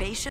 Salvation